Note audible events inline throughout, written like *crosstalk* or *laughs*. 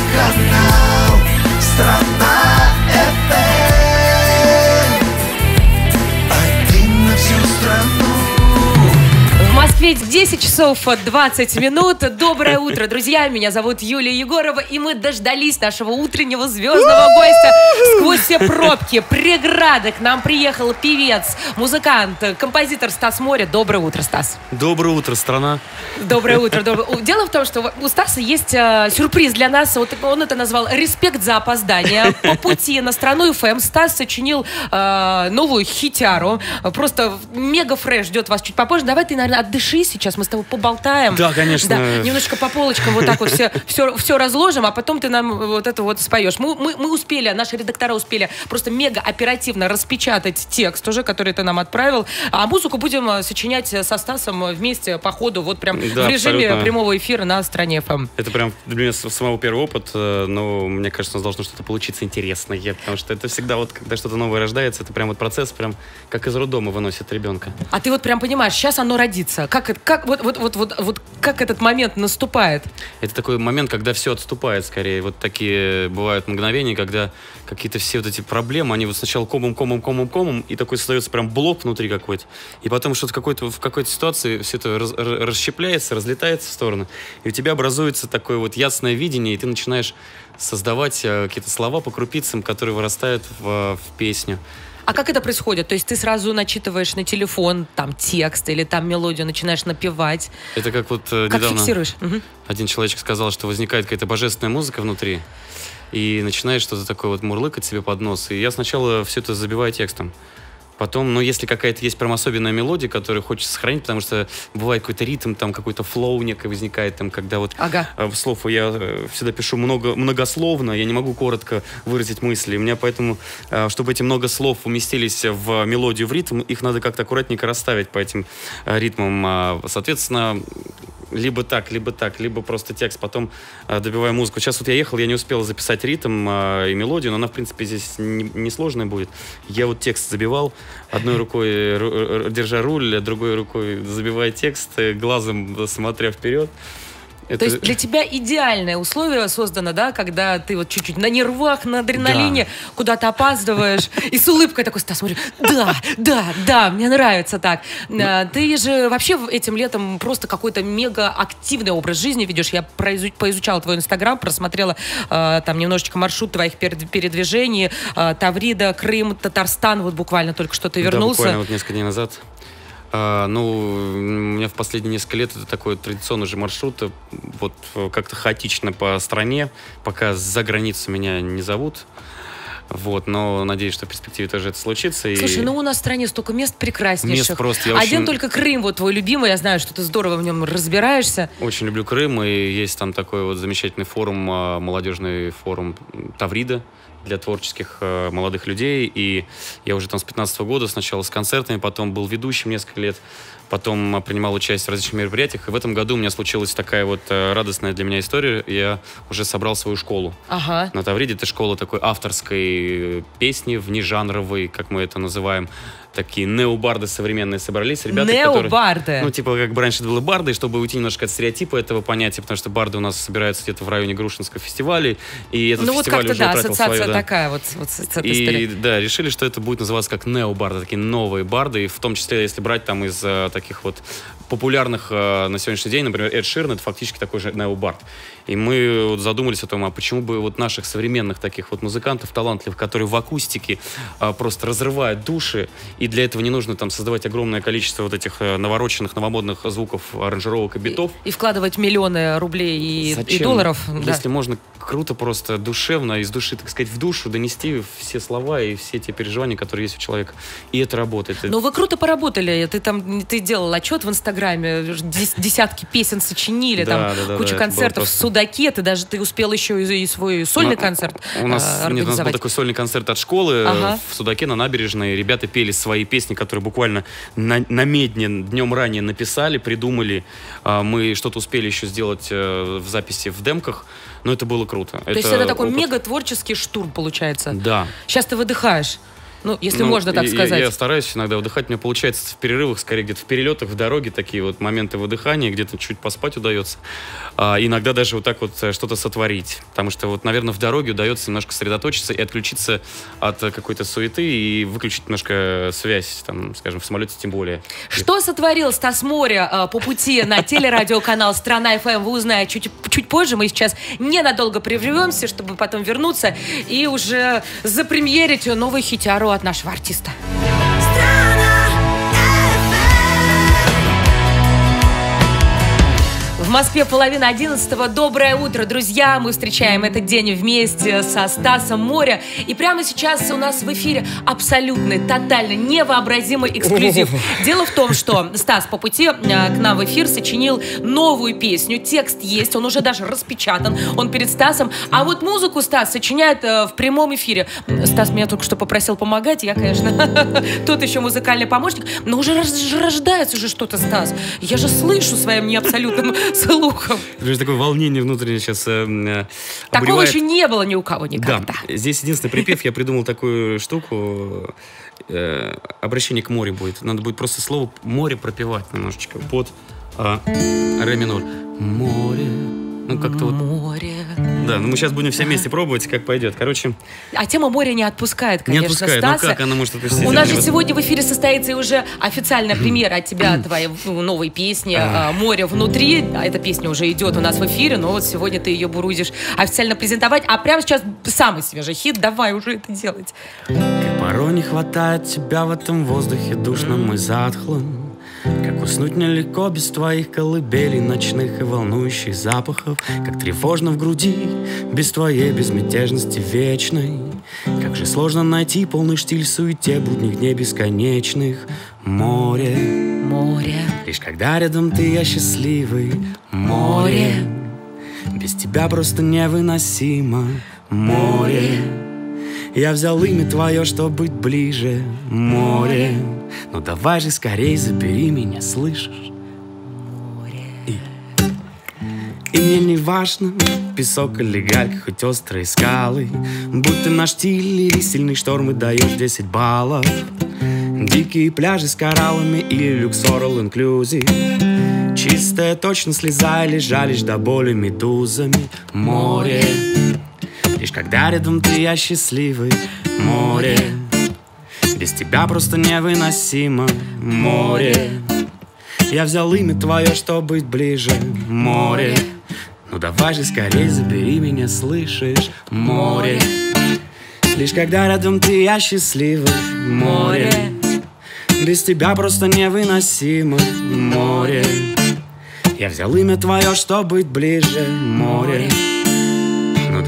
Радиоканал Страна В Москве 10 часов 20 минут. Доброе утро, друзья. Меня зовут Юлия Егорова, и мы дождались нашего утреннего звездного гостя. Сквозь все пробки, преграды к нам приехал певец, музыкант, композитор Стас Море. Доброе утро, Стас. Доброе утро, страна. Доброе *laughs* утро. Доброе. Дело в том, что у Стаса есть э, сюрприз для нас. Вот он это назвал «Респект за опоздание». *laughs* По пути на страну ФМ Стас сочинил э, новую хитяру. Просто мега фреш ждет вас чуть попозже. Давай ты, наверное, отдыши сейчас, мы с тобой поболтаем. Да, конечно. Да, немножечко по полочкам вот так вот все, *laughs* все, все разложим, а потом ты нам вот это вот споешь. Мы, мы, мы успели, наши редактора успели просто мега оперативно распечатать текст уже, который ты нам отправил. А музыку будем э, сочинять со Стасом вместе по ходу, вот прям Да, в режиме абсолютно. прямого эфира на стране ФМ. Это прям для меня самого первый опыт, э, но мне кажется, у нас должно что-то получиться интересное, потому что это всегда вот, когда что-то новое рождается, это прям вот процесс, прям как из роддома выносит ребенка. А ты вот прям понимаешь, сейчас оно родится. Как, это- как, вот, вот, вот, вот, вот как этот момент наступает? Это такой момент, когда все отступает скорее. Вот такие бывают мгновения, когда какие-то все вот эти проблемы, они вот сначала комом, комом, комом, комом, и такой создается прям блок внутри какой-то. И потом что-то какой-то, в какой-то ситуации все это раз- расщепляется, разлетается в стороны. И у тебя образуется такое вот ясное видение, и ты начинаешь создавать э, какие-то слова по крупицам, которые вырастают в, в песню. А как это происходит? То есть ты сразу начитываешь на телефон там текст или там мелодию начинаешь напевать. Это как вот э, Как недавно фиксируешь? Один человечек сказал, что возникает какая-то божественная музыка внутри, и начинаешь что-то такое вот мурлыкать себе под нос. И я сначала все это забиваю текстом. Потом, ну, если какая-то есть прям особенная мелодия, которую хочется сохранить, потому что бывает какой-то ритм, там какой-то флоу некий возникает, там, когда вот Ага. э, слов я э, всегда пишу много, многословно, я не могу коротко выразить мысли. У меня поэтому, э, чтобы эти много слов уместились в мелодию, в ритм, их надо как-то аккуратненько расставить по этим ритмам. А, Соответственно, либо так, либо так, либо просто текст, потом э, добиваю музыку. Сейчас вот я ехал, я не успел записать ритм э, и мелодию, но она, в принципе, здесь не- несложная будет. Я вот текст забивал, одной рукой ру- держа руль, а другой рукой забивая текст, э, глазом смотря вперед. То есть для тебя идеальное условие создано, да, когда ты вот чуть-чуть на нервах, на адреналине, куда-то опаздываешь, и с улыбкой такой, Стас, смотрю, да, да, да, мне нравится так. А, Ты же вообще этим летом просто какой-то мега активный образ жизни ведешь. Я произу- поизучала твой инстаграм, просмотрела а, там немножечко маршрут твоих перед- передвижений, а, Таврида, Крым, Татарстан, вот буквально только что ты Да, вернулся. буквально вот несколько дней назад. А, ну, у меня в последние несколько лет это такой традиционный же маршрут, э, вот э, как-то хаотично по стране, пока за границу меня не зовут. Вот, но надеюсь, что в перспективе тоже это случится. и- Слушай, ну у нас в стране столько мест прекраснейших. Мест просто, я Один очень- только Крым, вот твой любимый, я знаю, что ты здорово в нем разбираешься. Очень люблю Крым, и есть там такой вот замечательный форум, а, молодежный форум Таврида для творческих а, молодых людей. И я уже там с 15 года сначала с концертами, потом был ведущим несколько лет, потом а, принимал участие в различных мероприятиях. И в этом году у меня случилась такая вот а, радостная для меня история. Я уже собрал свою школу. Ага. На Тавриде это школа такой авторской э, песни, внежанровой, как мы это называем. Такие необарды современные собрались. Ребята, которые... Необарды. Ну, типа, как бы раньше было барды, чтобы уйти немножко от стереотипа этого понятия, потому что барды у нас собираются где-то в районе Грушинского фестиваля, и этот ну вот фестиваль как-то уже да, утратил ассоциация свое, да. такая вот, вот с, этой И историей. да, решили, что это будет называться как необарды, такие новые барды, и в том числе, если брать там из э, таких вот популярных э, на сегодняшний день, например, Эд Ширн, это фактически такой же необард. И мы вот задумались о том, а почему бы вот наших современных таких вот музыкантов, талантливых, которые в акустике э, просто разрывают души, и для этого не нужно там создавать огромное количество вот этих э, навороченных, новомодных звуков, аранжировок и битов, И вкладывать миллионы рублей и, и Зачем? долларов. да. Если можно круто просто душевно, из души, так сказать, в душу донести все слова и все те переживания, которые есть у человека. И это работает. Ну вы круто поработали. Ты там ты делал отчет в Инстаграме, дес- десятки песен сочинили, Да, там да, да, куча да, концертов в Судаке. Ты даже ты успел еще и, и свой сольный Ну, концерт У нас, а, нет, у нас был такой сольный концерт от школы э, Ага. в Судаке на набережной. Ребята пели свои песни, которые буквально на, на медне днем ранее написали, придумали. А, Мы что-то успели еще сделать э, в записи в демках, но это было круто. То есть это такой опыт. мега творческий штурм получается. Да. Сейчас ты выдыхаешь. Ну, если Ну, можно так я- сказать. Я, стараюсь иногда выдыхать. У меня получается в перерывах, скорее где-то в перелетах, в дороге такие вот моменты выдыхания, где-то чуть поспать удается. А иногда даже вот так вот э, что-то сотворить. Потому что вот, наверное, в дороге удается немножко сосредоточиться и отключиться от э, какой-то суеты и выключить немножко связь, там, скажем, в самолете тем более. Что сотворил Стас Моря э, по пути на телерадиоканал «Страна ФМ», вы узнаете чуть, чуть позже. Мы сейчас ненадолго прервемся, чтобы потом вернуться и уже запремьерить новый хитяру от нашего артиста. В Москве половина одиннадцатого. Доброе утро, друзья! Мы встречаем этот день вместе со Стасом Моря. И прямо сейчас у нас в эфире абсолютный, тотально невообразимый эксклюзив. *laughs* Дело в том, что Стас по пути э, к нам в эфир сочинил новую песню. Текст есть, он уже даже распечатан. Он перед Стасом. А вот музыку Стас сочиняет э, в прямом эфире. Стас меня только что попросил помогать. Я, конечно, *laughs* тот еще музыкальный помощник. Но уже рож- рождается же что-то, Стас. Я же слышу своим неабсолютным слухом. Даже такое волнение внутреннее сейчас э, э, Такого еще не было ни у кого никогда. Да, здесь единственный припев, я придумал такую штуку, э, обращение к морю будет. Надо будет просто слово море пропевать немножечко под а, ре минор. Море. Ну, как-то вот, Море. да, ну мы сейчас будем все вместе пробовать, как пойдет. Короче, А тема моря не отпускает, не конечно, отпускает. Ну Стаса. как она может отпустить? У нас же сегодня в эфире состоится и уже официальная *clears throat* премьера от тебя, твоей ну, новой песни а, «Море внутри». А Эта песня уже идет у нас в эфире, но вот сегодня ты ее будешь официально презентовать. А прямо сейчас самый свежий хит, давай уже это делать. Порой не хватает тебя в этом воздухе душном и затхлом Как уснуть нелегко без твоих колыбелей ночных и волнующих запахов? Как тревожно в груди без твоей безмятежности вечной? Как же сложно найти полный штиль в суете будних дней бесконечных? Море, Море, лишь когда рядом ты, я счастливый. Море, без тебя просто невыносимо. Море я взял имя твое, чтобы быть ближе, море. Ну давай же скорей забери меня, слышишь? И, и мне не важно, песок или галька, хоть острые скалы. Будь ты на штиль или сильный шторм и даешь 10 баллов. Дикие пляжи с кораллами или люксор inclusive. Чистая точно слеза или жалишь до боли медузами. Море. Лишь когда рядом ты, я счастливый. Море. Без тебя просто невыносимо. Море. Я взял имя твое, чтобы быть ближе. Море. Ну давай же скорее забери меня, слышишь? Море. Лишь когда рядом ты, я счастливый. Море. Без тебя просто невыносимо. Море. Я взял имя твое, чтобы быть ближе. Море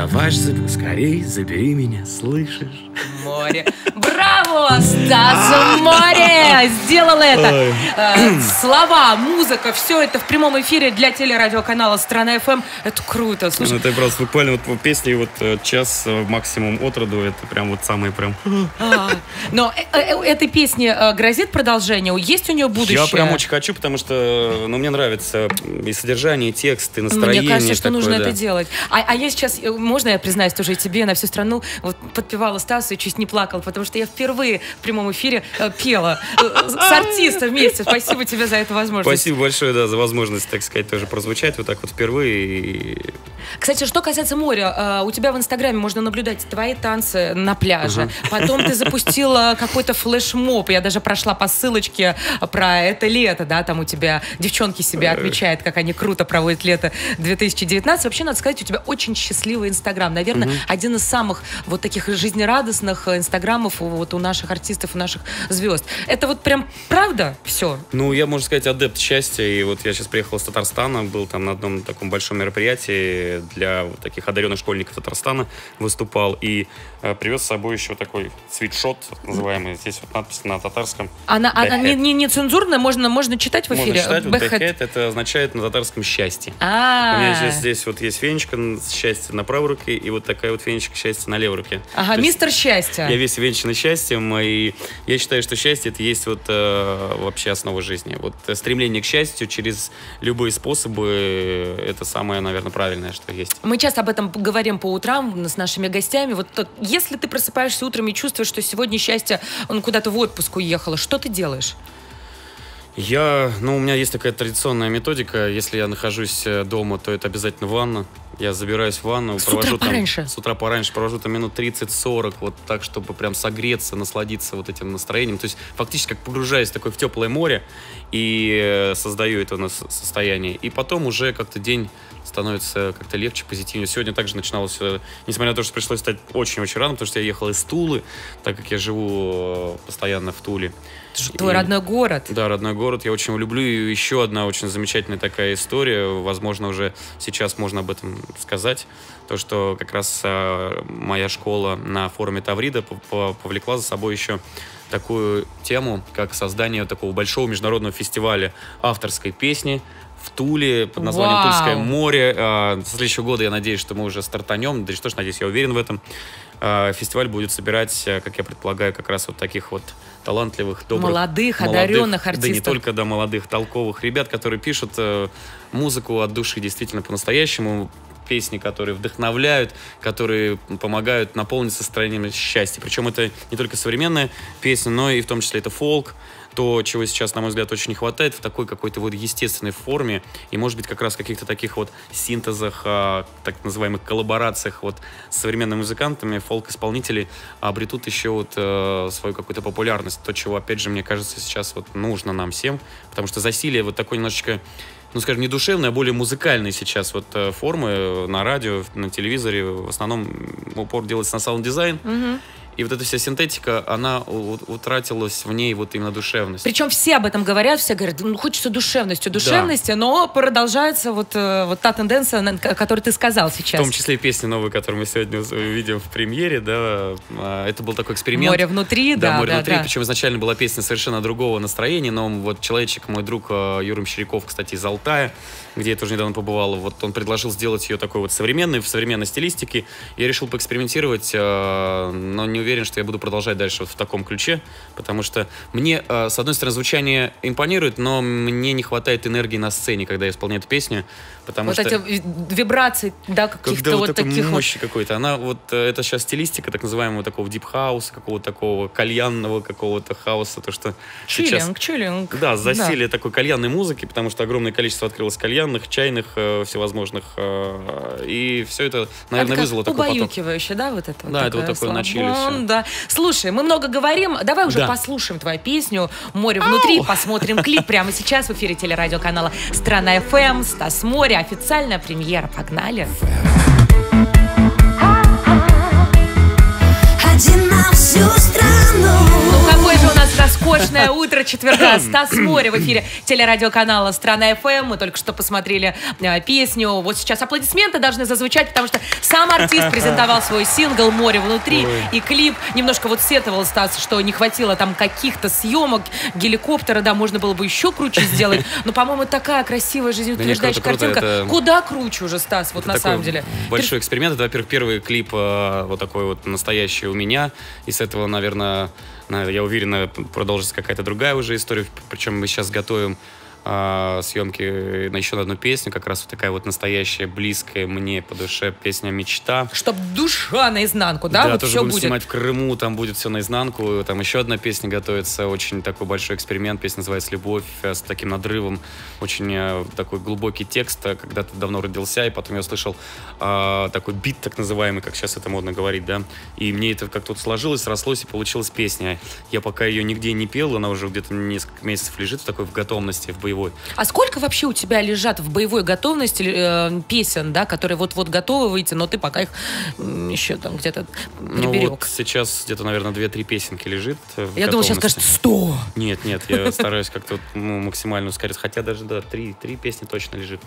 давай же скорей забери меня, слышишь? Море. Браво, Стас Море! Сделал это. Э, Слова, музыка, все это в прямом эфире для телерадиоканала «Страна ФМ». Это круто. Ну, Слушай, это просто буквально вот по песне вот э, час э, максимум от роду, это прям вот самый прям... а, но этой песне э, грозит продолжение? Есть у нее будущее? Я прям очень хочу, потому что, ну, мне нравится и содержание, и текст, и настроение. Мне кажется, что нужно это делать. А, а я сейчас, можно я признаюсь тоже и тебе, на всю страну, вот подпевала Стасу и чуть не плакала, потому что я впервые в прямом эфире э, пела э, с артистом вместе. Спасибо тебе за эту возможность. Спасибо большое, да, за возможность, так сказать, тоже прозвучать вот так вот впервые. И Кстати, что касается моря, э, у тебя в Инстаграме можно наблюдать твои танцы на пляже. Потом ты запустила *laughs* какой-то флешмоб. Я даже прошла по ссылочке про это лето, да, там у тебя девчонки себя отмечают, как они круто проводят лето 2019. Вообще, надо сказать, у тебя очень счастливый Инстаграм. Наверное, один из самых вот таких жизнерадостных э, Инстаграмов вот у наших артистов, у наших звезд. Это вот прям правда все? Ну, я, можно сказать, адепт счастья. И вот я сейчас приехал из Татарстана, был там на одном таком большом мероприятии для вот таких одаренных школьников Татарстана, выступал. И э, привез с собой еще такой свитшот, так называемый. Здесь вот надпись на татарском. Она, она не, не, не цензурная, можно, можно читать в Можно эфире? читать, вот это означает на татарском счастье. А, У меня здесь, здесь вот есть фенечка с счастья на правой руке и вот такая вот фенечка счастья на левой руке. Ага, То мистер счастья. Я весь венчан счастьем, и я считаю, что счастье это есть вот э, вообще основа жизни. Вот стремление к счастью через любые способы это самое, наверное, правильное, что есть. Мы часто об этом говорим по утрам с нашими гостями. Вот если ты просыпаешься утром и чувствуешь, что сегодня счастье, он куда-то в отпуск уехало, что ты делаешь? Я, ну, у меня есть такая традиционная методика. Если я нахожусь э, дома, то это обязательно ванна. Я забираюсь в ванну, С провожу утра там... пораньше? С утра пораньше провожу там минут 30-40, вот так, чтобы прям согреться, насладиться вот этим настроением. То есть фактически как погружаюсь такой в теплое море и э, создаю это нас- состояние. И потом уже как-то день становится как-то легче, позитивнее. Сегодня также начиналось, э, несмотря на то, что пришлось встать очень-очень рано, потому что я ехал из Тулы, так как я живу э, постоянно в Туле. Это же твой И- родной город. да, родной город, я очень люблю. И еще одна очень замечательная такая история, возможно, уже сейчас можно об этом сказать. То, что как раз а, моя школа на форуме Таврида по- по- повлекла за собой еще такую тему, как создание такого большого международного фестиваля авторской песни в Туле под названием Вау. Тульское море. А, С следующего года я надеюсь, что мы уже стартанем. Да что ж, надеюсь, я уверен в этом. А, Фестиваль будет собирать, а, как я предполагаю, как раз вот таких вот талантливых, добрых, Молодых, одаренных Да не артистов. только, да, молодых, толковых ребят, которые пишут э, музыку от души действительно по-настоящему, песни, которые вдохновляют, которые помогают наполнить состоянием счастья. Причем это не только современная песня, но и в том числе это фолк, то, чего сейчас, на мой взгляд, очень не хватает в такой какой-то вот естественной форме и, может быть, как раз каких-то таких вот синтезах, а, так называемых коллаборациях вот с современными музыкантами, фолк-исполнители обретут еще вот э, свою какую-то популярность. То, чего, опять же, мне кажется, сейчас вот нужно нам всем, потому что засилие вот такой немножечко ну, скажем, не душевной, а более музыкальной сейчас вот э, формы на радио, на телевизоре. В основном упор делается на саунд-дизайн. И вот эта вся синтетика, она утратилась в ней вот именно душевность. Причем все об этом говорят, все говорят, ну, хочется душевности, душевности, но продолжается вот, э, вот та тенденция, о которой ты сказал В сейчас. том числе и песни новые, которые мы сегодня уз- видим в премьере, да, а, это был такой эксперимент. Море внутри, да, море да, внутри. да. Причем изначально была песня совершенно другого настроения, но вот человечек, мой друг э, Юрий Мещеряков, кстати, из Алтая, где я тоже недавно побывал, вот он предложил сделать ее такой вот современной, в современной стилистике. Я решил поэкспериментировать, э, но не уверен, что я буду продолжать дальше вот в таком ключе, потому что мне, э, с одной стороны, звучание импонирует, но мне не хватает энергии на сцене, когда я исполняю эту песню, потому вот что... эти ви- вибрации, да, каких-то вот, вот такой таких вот. мощи какой-то. Она вот, э, это сейчас стилистика так называемого такого дип-хауса, какого-то такого кальянного какого-то хауса, то, что сейчас... Чилинг, чилинг. Да, засилие такой кальянной музыки, потому что огромное количество открылось кальянных, чайных, э, всевозможных. э, и все это, наверное, как вызвало такой поток. да, вот это вот Да, это вот такое такое на да. Слушай, мы много говорим, давай уже Да. послушаем твою песню «Море внутри», посмотрим клип прямо сейчас в эфире телерадиоканала «Страна ФМ», «Стас Море», официальная премьера, погнали. Один на всю страну. Ну какое же у нас роскошное утро четверга. Стас *clears throat* Море в эфире телерадиоканала «Страна ФМ». Мы только что посмотрели э, песню. Вот сейчас аплодисменты должны зазвучать, потому что сам артист *laughs* презентовал свой сингл «Море внутри» Ой. и клип. Немножко вот сетовал Стас, что не хватило там каких-то съемок, геликоптера, да, можно было бы еще круче *laughs* сделать. Но, по-моему, такая красивая жизнеутверждающая круто, круто, картинка. это- Куда круче уже, Стас, вот Это на самом деле. Большой эксперимент. Это, во-первых, первый клип э, вот такой вот настоящий у меня. И с этого, наверное, на- я уверен, продолжится какая-то другая уже история. Причем мы сейчас готовим а, съемки на еще одну песню, как раз вот такая вот настоящая, близкая мне по душе песня «Мечта». Чтоб душа наизнанку, да, вот тоже все будем будет. снимать в Крыму, там будет все наизнанку. Там еще одна песня готовится, очень такой большой эксперимент. Песня называется «Любовь» э, с таким надрывом. Очень э, такой глубокий текст. э, Когда-то давно родился, и потом я услышал э, такой бит, так называемый, как сейчас это модно говорить, да. И мне это как-то вот сложилось, срослось, и получилась песня. Я пока ее нигде не пел, она уже где-то несколько месяцев лежит в такой в готовности, в боевой. А сколько вообще у тебя лежат в боевой готовности э, песен, да, которые вот-вот готовы выйти, но ты пока их м, еще там где-то Ну приберег? вот сейчас где-то, наверное, две-три песенки лежит. э, Я думал, сейчас скажет 100. Нет, нет, я *laughs* стараюсь как-то ну, максимально ускорить. Хотя даже, да, три, три песни точно лежит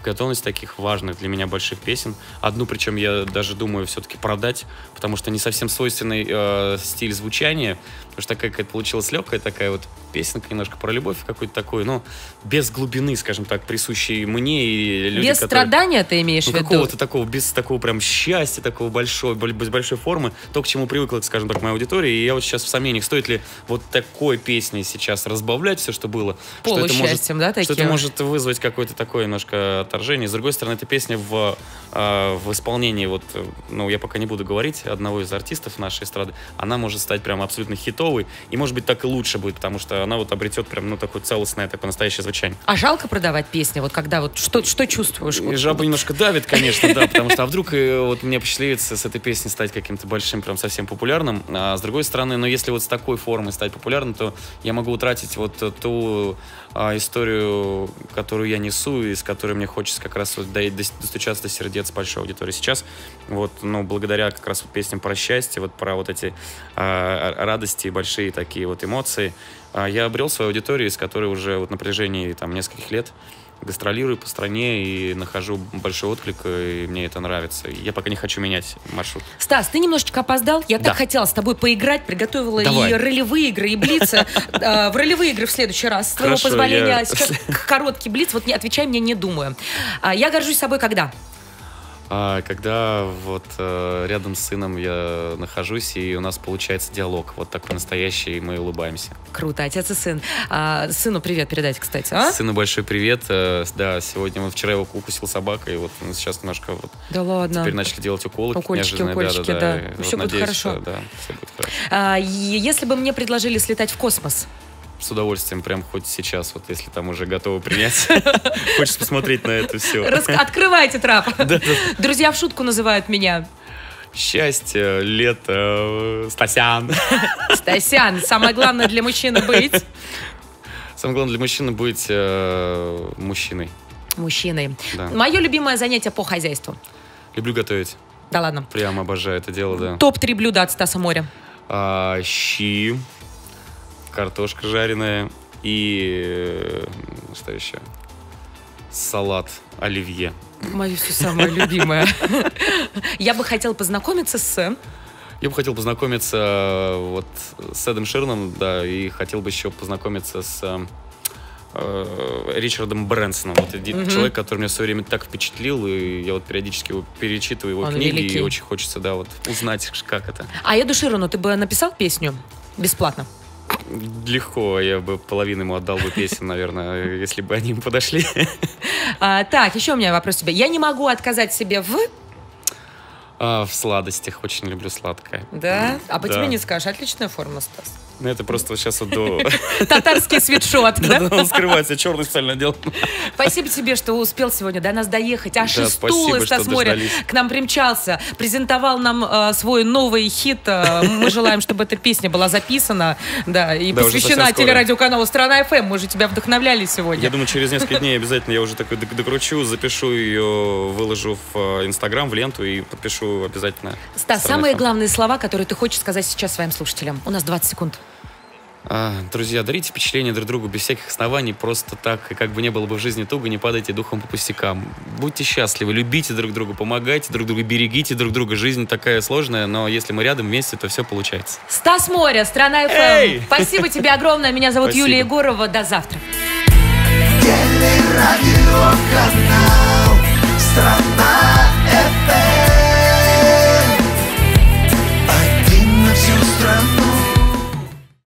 в готовности таких важных для меня больших песен. Одну, причем, я даже думаю все-таки продать, потому что не совсем свойственный э, стиль звучания, потому что такая какая-то получилась легкая такая вот песенка немножко про любовь какую-то такую, но без глубины, скажем так, присущей мне и людям, Без которые... страдания ты имеешь Ну, в виду? какого-то такого, без такого прям счастья, такого большой, боль- без большой формы, то, к чему привыкла, скажем так, моя аудитория. И я вот сейчас в сомнениях, стоит ли вот такой песней сейчас разбавлять все, что было. что это может- да, Что это таким? может вызвать какое-то такое немножко отторжение. С другой стороны, эта песня в, э, в исполнении, вот, э, ну, я пока не буду говорить, одного из артистов нашей эстрады, она может стать прям абсолютно хитовой, и, может быть, так и лучше будет, потому что она вот обретет прям, ну, такое целостное, такое настоящее звучание. А жалко продавать песни? Вот когда вот что, что чувствуешь? Вот- жаба немножко давит, конечно, да, потому что а вдруг э, вот мне посчастливится с этой песней стать каким-то большим, прям совсем популярным. А с другой стороны, ну если вот с такой формой стать популярным, то я могу утратить вот ту а, историю, которую я несу, и с которой мне хочется как раз вот до- дос- достучаться до сердец большой аудитории. Сейчас вот, ну, благодаря как раз вот песням про счастье, вот про вот эти р- радости, большие такие вот эмоции, а, я обрел свою аудиторию, с которой уже вот на протяжении там нескольких лет гастролирую по стране и нахожу большой отклик, и мне это нравится. Я пока не хочу менять маршрут. Стас, ты немножечко опоздал. Я Да. так хотела с тобой поиграть, приготовила Давай. и ролевые игры, и блицы. Э, В ролевые игры в следующий раз. С твоего позволения, *laughs* сейчас короткий блиц. Вот не отвечай мне, не думаю. А, Я горжусь собой когда? А когда вот э, рядом с сыном я нахожусь, и у нас получается диалог, вот такой настоящий, и мы улыбаемся. Круто, отец и сын. А, Сыну привет передать, кстати, а? Сыну большой привет. э, Да, сегодня, вот вчера его укусил собака, и вот мы сейчас немножко вот Да ладно. теперь начали делать уколы. Укольчики, укольчики, да. И вот Всё будет надеюсь, хорошо. Да, все будет хорошо. А, Если бы мне предложили слетать в космос, С удовольствием, прям хоть сейчас, вот если там уже готовы принять. *laughs* Хочется посмотреть на это все. открывайте трап. *laughs* Друзья в шутку называют меня. Счастье, лето, Стасян. *laughs* Стасян, самое главное для мужчины быть Самое главное для мужчины быть э, мужчиной. мужчиной. Да. Мое любимое занятие по хозяйству. Люблю готовить. Да ладно. Прям обожаю это дело, да. Топ-3 блюда от Стаса Моря. А, щи, картошка жареная и э, что еще? Салат оливье. Мое все самое любимое. Я бы хотела познакомиться с... Я бы хотел познакомиться э, вот с Эдом Ширном, да, и хотел бы еще познакомиться с э, Ричардом Брэнсоном. Вот Мгм. человек, который меня в свое время так впечатлил, и я вот периодически его перечитываю его Он книги, великий. и очень хочется, да, вот узнать, как это. А Эду Ширану ты бы написал песню? Бесплатно. Легко, я бы половину ему отдал бы песен, наверное, если бы они ему подошли. *laughs* А, так, еще у меня вопрос тебе. Я не могу отказать себе в... А, в сладостях очень люблю сладкое. Да? А по Да. тебе не скажешь. Отличная форма, Стас. Ну, это просто сейчас до... *laughs* Татарский свитшот, да? Он скрывается, черный специально надел. Спасибо тебе, что успел сегодня до нас доехать. Аж из Тулы что Моря к нам примчался, презентовал нам э, свой новый хит. Э, мы желаем, чтобы эта песня была записана, да, и посвящена телерадиоканалу «Страна ФМ». Мы же тебя вдохновляли сегодня. Я думаю, через несколько дней обязательно я уже такой док- докручу, запишу ее, выложу в э, Инстаграм, в ленту и подпишу обязательно. Стас, самые ФМ. главные слова, которые ты хочешь сказать сейчас своим слушателям. У нас 20 секунд. А, друзья, дарите впечатление друг другу без всяких оснований, просто так, и как бы не было бы в жизни туго, не падайте духом по пустякам. Будьте счастливы, любите друг друга, помогайте друг другу, берегите друг друга. Жизнь такая сложная, но если мы рядом вместе, то все получается. Стас Моря, «Страна ФМ». Эй! Спасибо тебе огромное. Меня зовут Спасибо. Юлия Егорова. До завтра. Телерадиоканал Страна FM